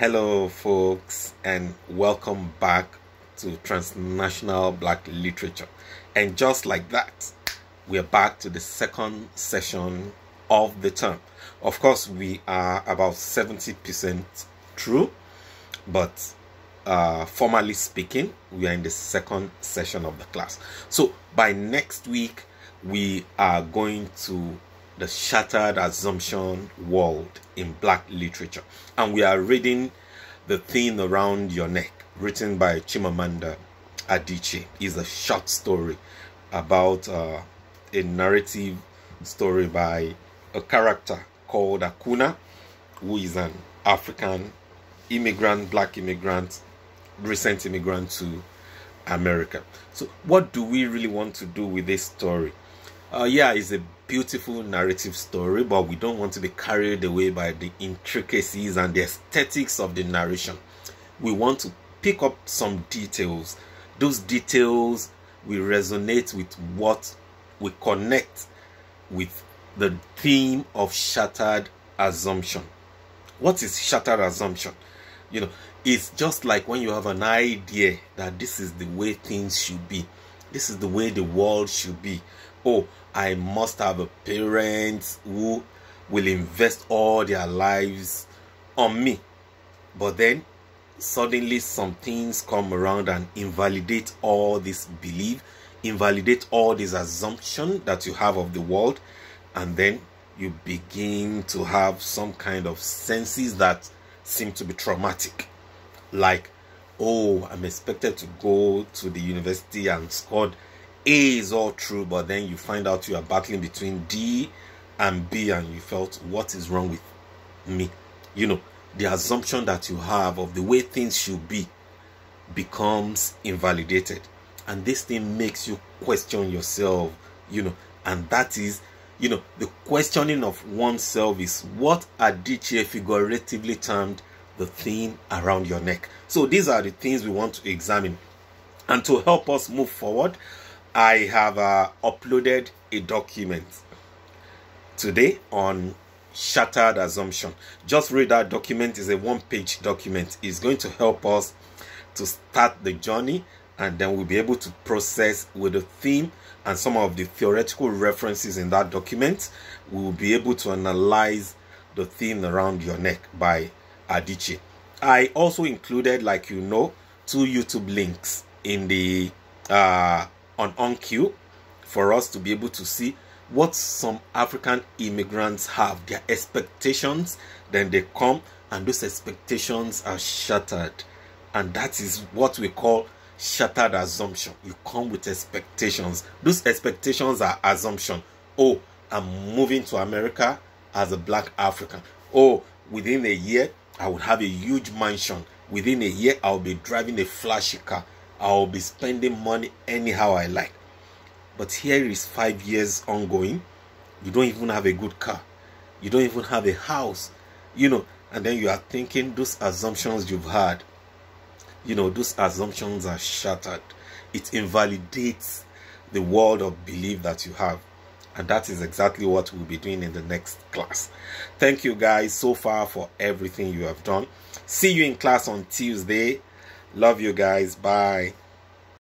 Hello, folks, and welcome back to Transnational Black Literature. And just like that, we're back to the second session of the term. Of course, we are about 70% through, but uh, formally speaking, we are in the second session of the class. So by next week, we are going to the shattered assumption world in black literature. And we are reading the thing around your neck written by chimamanda adichie. Is a short story about uh, a narrative story by a character called Akunna who is an african immigrant black immigrant recent immigrant to america. So what do we really want to do with this story uh, yeah, it's a beautiful narrative story, but we don't want to be carried away by the intricacies and the aesthetics of the narration. We want to pick up some details. Those details will resonate with what we connect with the theme of shattered assumption. What is shattered assumption? You know, it's just like when you have an idea that this is the way things should be, this is the way the world should be. Oh, I must have a parent who will invest all their lives on me. But then suddenly some things come around and invalidate all this belief, invalidate all this assumption that you have of the world, and then you begin to have some kind of senses that seem to be traumatic. Like, oh, I'm expected to go to the university and score a is all true, but then you find out you are battling between D and B, and you felt, what is wrong with me? You know, the assumption that you have of the way things should be becomes invalidated. And this thing makes you question yourself, you know, and that is, you know, the questioning of oneself is what Adichie figuratively termed the thing around your neck. So these are the things we want to examine. And to help us move forward, I have uh, uploaded a document today on shattered assumption. Just read that document is a one-page document. It's going to help us to start the journey and then we'll be able to process with the theme and some of the theoretical references in that document. We will be able to analyze the theme around your neck by Adichie. I also included, like you know, two YouTube links in the uh, on OnQ for us to be able to see what some African immigrants have, their expectations, then they come and those expectations are shattered. And that is what we call shattered assumption. You come with expectations. Those expectations are assumption. Oh, I'm moving to America as a black African. Oh, within a year, I will have a huge mansion. Within a year, I'll be driving a flashy car. I'll be spending money anyhow I like. But here is five years ongoing. You don't even have a good car. You don't even have a house. You know, and then you are thinking those assumptions you've had. You know, those assumptions are shattered. It invalidates the world of belief that you have. And that is exactly what we'll be doing in the next class. Thank you guys so far for everything you have done. See you in class on Tuesday. Love you guys. Bye.